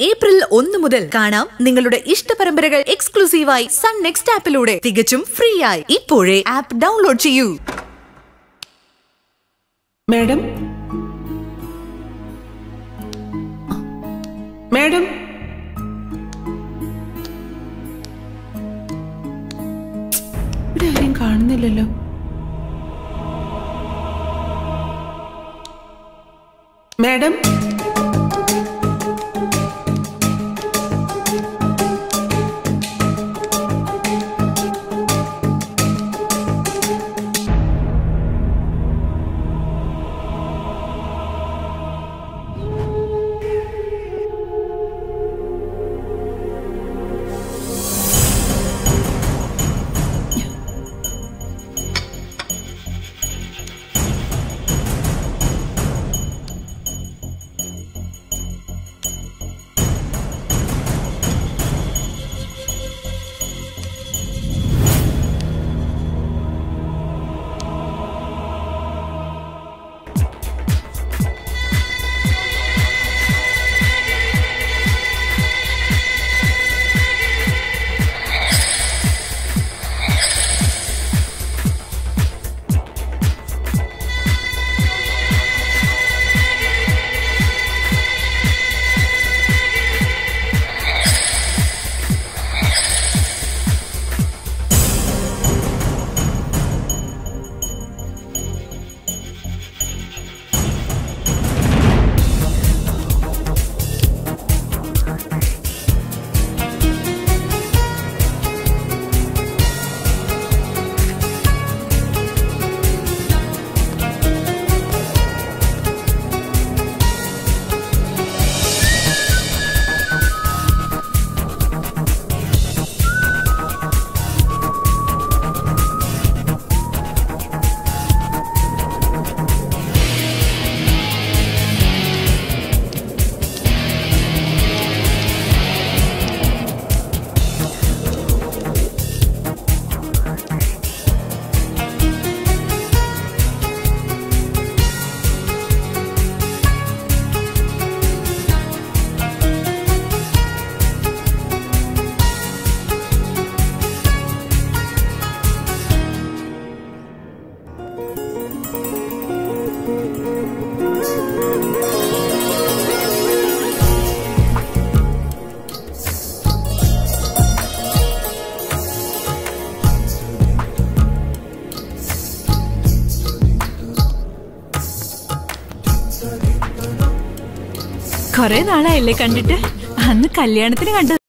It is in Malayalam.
ഏപ്രിൽ ഒന്ന് മുതൽ കാണാം നിങ്ങളുടെ ഇഷ്ട പരമ്പരകൾ എക്സ്ക്ലൂസീവായി സൺ നെക്സ്റ്റ് ആപ്പിലൂടെ തികച്ചും ഫ്രീ ആയി ഇപ്പോഴേ ആപ്പ് ഡൗൺലോഡ് ചെയ്യൂ. മാഡം? മാഡം? ഇവിടെ കാണുന്നില്ലല്ലോ. മാഡം? കൊറേ നാളായില്ലേ കണ്ടിട്ട്? അന്ന് കല്യാണത്തിന് കണ്ടത്